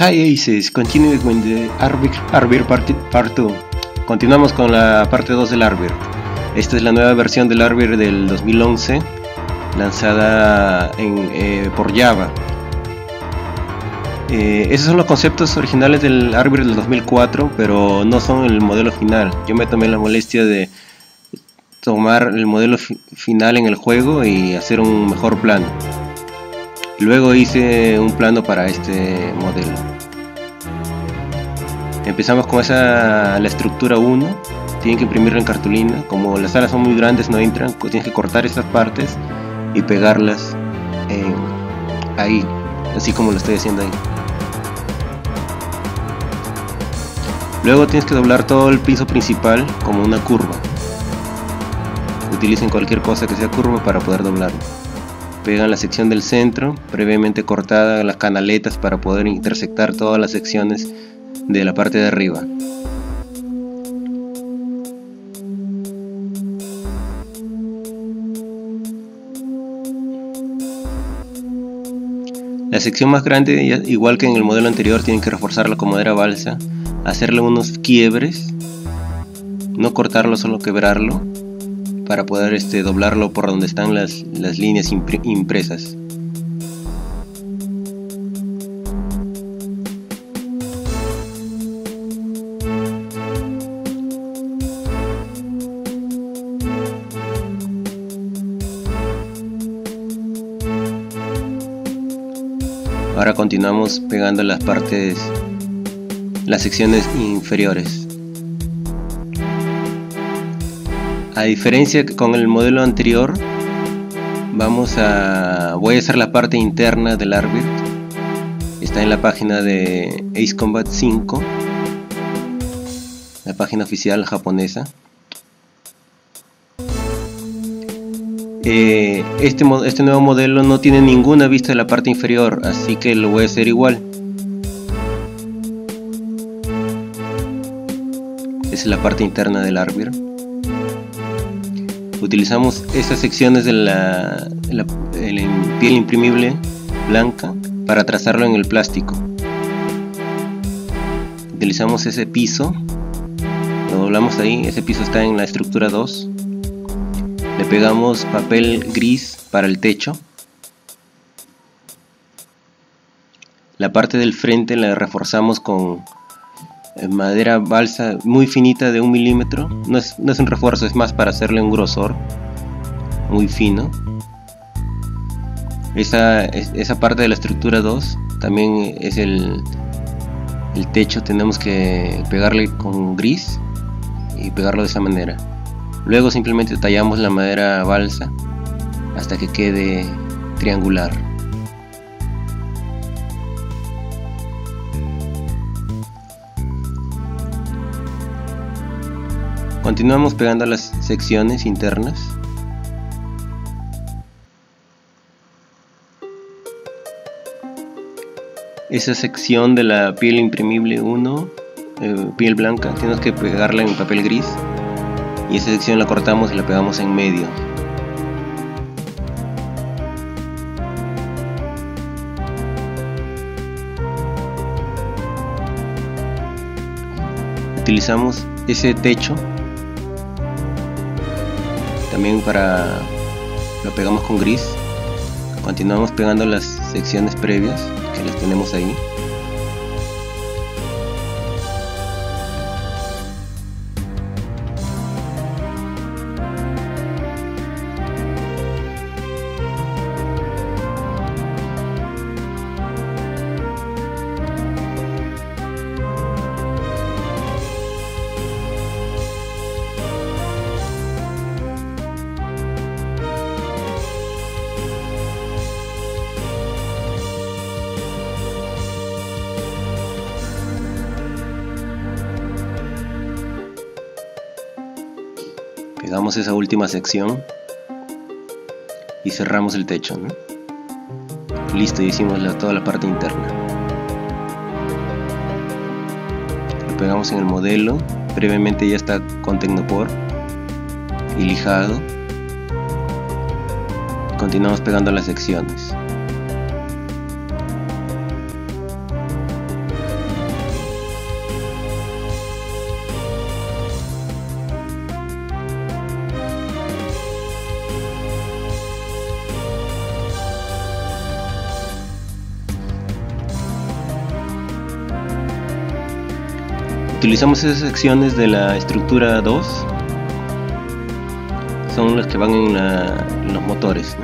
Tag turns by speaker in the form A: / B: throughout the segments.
A: Hi Aces, continue with the Arbir, part, part 2. Continuamos con la parte 2 del Arbir. Esta es la nueva versión del Arbir del 2011, lanzada eh, por Java. Eh, esos son los conceptos originales del Arbir del 2004, pero no son el modelo final. Yo me tomé la molestia de tomar el modelo fi- final en el juego y hacer un mejor plano. Luego hice un plano para este modelo. Empezamos con esa la estructura 1. Tienen que imprimirlo en cartulina. Como las salas son muy grandes, no entran. Tienes que cortar estas partes y pegarlas ahí, así como lo estoy haciendo ahí. Luego tienes que doblar todo el piso principal como una curva. Utilicen cualquier cosa que sea curva para poder doblarlo pegan la sección del centro, previamente cortada las canaletas para poder intersectar todas las secciones de la parte de arriba. La sección más grande, igual que en el modelo anterior, tienen que reforzarla con madera balsa, hacerle unos quiebres, no cortarlo, solo quebrarlo, para poder este, doblarlo por donde están las, líneas impre- impresas. Ahora continuamos pegando las partes, las secciones inferiores. A diferencia con el modelo anterior, vamos a voy a hacer la parte interna del Arbit. Está en la página de Ace Combat 5, la página oficial japonesa. Eh, este, este nuevo modelo no tiene ninguna vista de la parte inferior, así que lo voy a hacer igual. Es la parte interna del Arbiter. Utilizamos estas secciones de la, la- piel imprimible blanca para trazarlo en el plástico. Utilizamos ese piso, lo doblamos ahí, ese piso está en la estructura 2. Pegamos papel gris para el techo. La parte del frente la reforzamos con eh, madera balsa muy finita de un milímetro. No es, no es un refuerzo, es más para hacerle un grosor muy fino. Esa, es- esa parte de la estructura 2 también es el, el techo. Tenemos que pegarle con gris y pegarlo de esa manera. Luego simplemente tallamos la madera balsa hasta que quede triangular. Continuamos pegando las secciones internas. Esa sección de la piel imprimible 1, eh, piel blanca, tenemos que pegarla en papel gris y esa sección la cortamos y la pegamos en medio. Utilizamos ese techo también para lo pegamos con gris. Continuamos pegando las secciones previas que las tenemos ahí. Esa última sección y cerramos el techo. ¿no? Listo, hicimos la- toda la parte interna. Lo pegamos en el modelo. Previamente ya está con Tecnopor y lijado. Continuamos pegando las secciones. Utilizamos esas secciones de la estructura 2, son las que van en, los motores.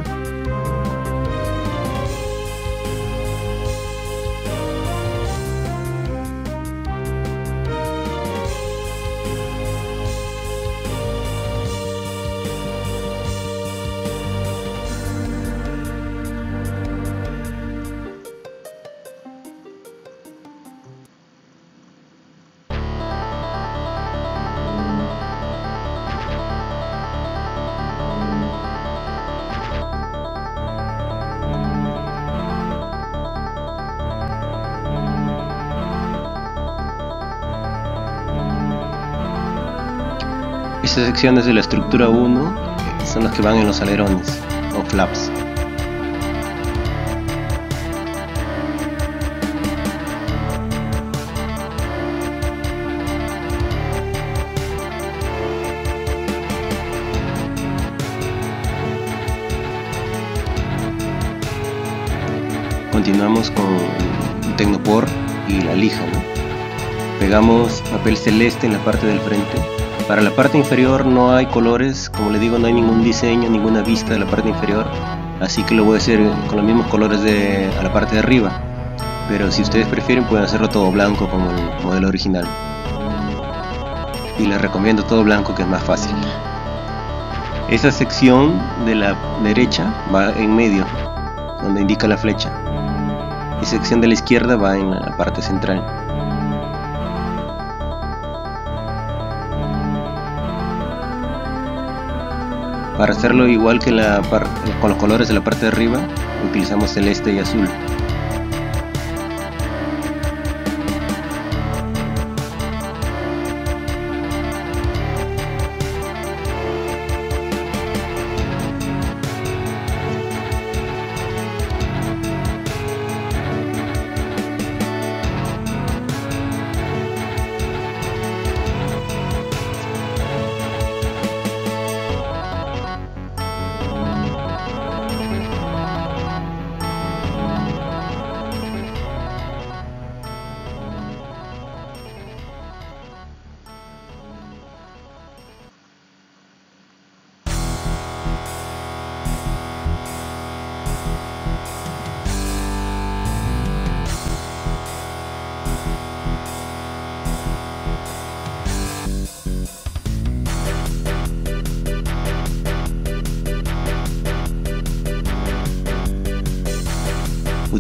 A: Estas secciones de la estructura 1 son las que van en los alerones o flaps. Continuamos con Tecnopor y la lija. Pegamos papel celeste en la parte del frente para la parte inferior no hay colores, como le digo, no hay ningún diseño, ninguna vista de la parte inferior, así que lo voy a hacer con los mismos colores de a la parte de arriba. Pero si ustedes prefieren pueden hacerlo todo blanco como el modelo original. Y les recomiendo todo blanco que es más fácil. Esa sección de la derecha va en medio, donde indica la flecha. Y sección de la izquierda va en la parte central. Para hacerlo igual que la con los colores de la parte de arriba, utilizamos celeste y azul.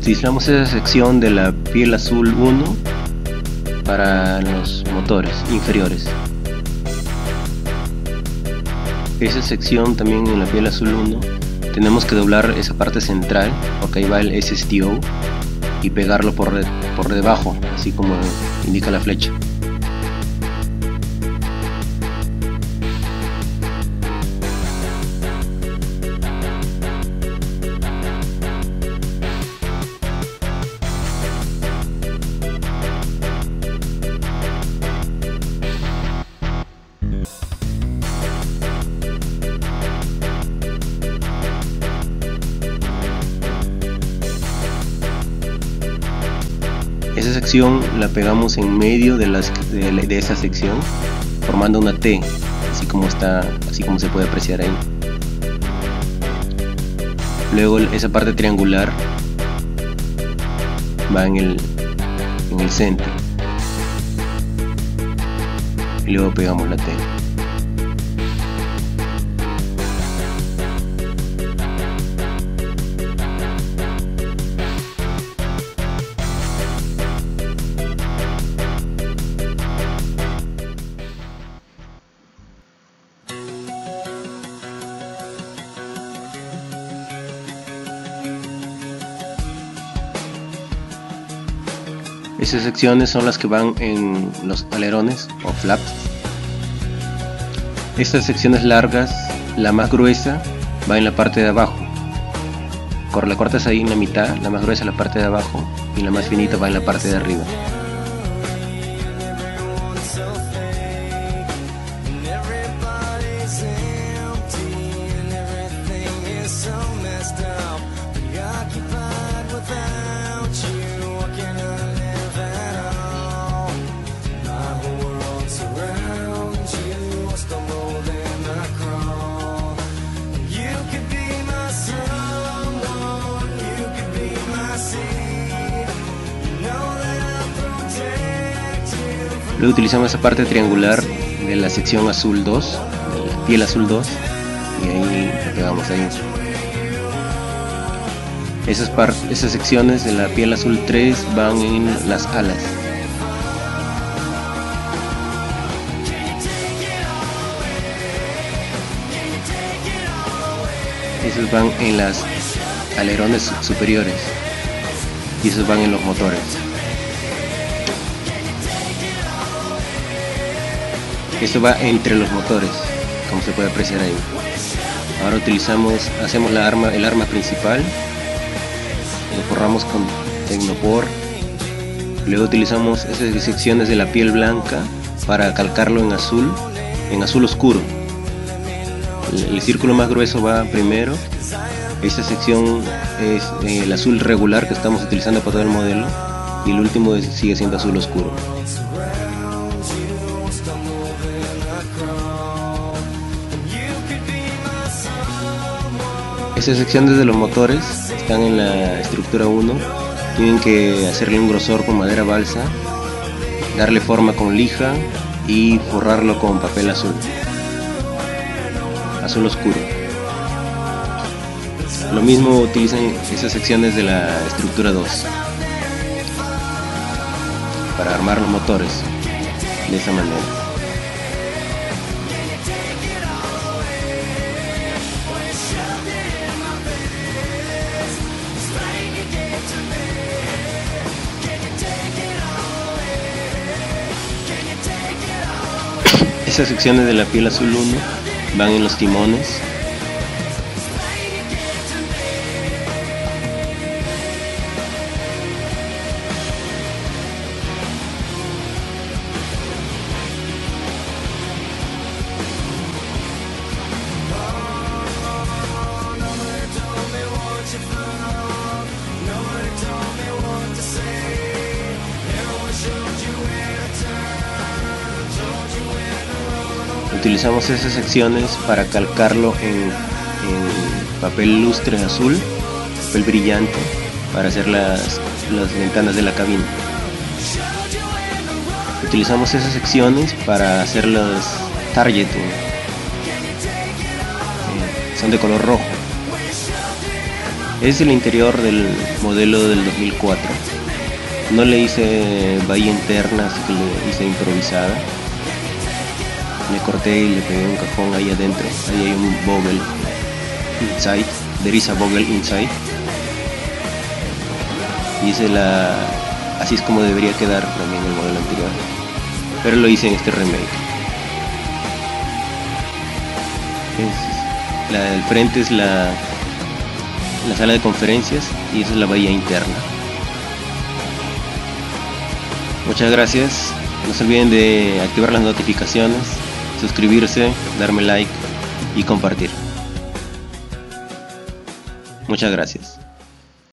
A: Utilizamos esa sección de la piel azul 1 para los motores inferiores. Esa sección también en la piel azul 1 tenemos que doblar esa parte central porque ahí va el SSTO y pegarlo por, por debajo así como indica la flecha la pegamos en medio de, las, de, esa sección formando una T, así como está, así como se puede apreciar ahí. Luego esa parte triangular va en el, en el centro. Y luego pegamos la T. Esas secciones son las que van en los alerones o flaps. Estas secciones largas, la más gruesa va en la parte de abajo. Por la cortas ahí en la mitad, la más gruesa en la parte de abajo y la más finita va en la parte de arriba. Luego utilizamos esa parte triangular de la sección azul 2, de la piel azul 2, y ahí lo pegamos ahí. Esas, esas secciones de la piel azul 3 van en las alas. Esos van en las alerones superiores y esos van en los motores. Esto va entre los motores, como se puede apreciar ahí. Ahora utilizamos, hacemos el arma principal, lo forramos con Tecnopor, luego utilizamos esas secciones de la piel blanca para calcarlo en azul, en azul oscuro. El, círculo más grueso va primero, esta sección es eh, el azul regular que estamos utilizando para todo el modelo y el último sigue siendo azul oscuro. Estas secciones de los motores están en la estructura 1. Tienen que hacerle un grosor con madera balsa, darle forma con lija y forrarlo con papel azul. Azul oscuro. Lo mismo utilizan esas secciones de la estructura 2 para armar los motores de esa manera. Esas secciones de la piel azul 1 van en los timones utilizamos esas secciones para calcarlo en, papel lustre azul, papel brillante, para hacer las, las ventanas de la cabina. Utilizamos esas secciones para hacer los targeting. Eh, son de color rojo. Es el interior del modelo del 2004. No le hice bahía interna, así que le hice improvisada le corté y le pegué un cajón ahí adentro. Ahí hay un Vogel inside. There is a Vogel inside. Y hice la. Así es como debería quedar también el modelo anterior. Pero lo hice en este remake. la del frente es la, la sala de conferencias y esa es la bahía interna. Muchas gracias. No se olviden de activar las notificaciones suscribirse, darme like y compartir. Muchas gracias.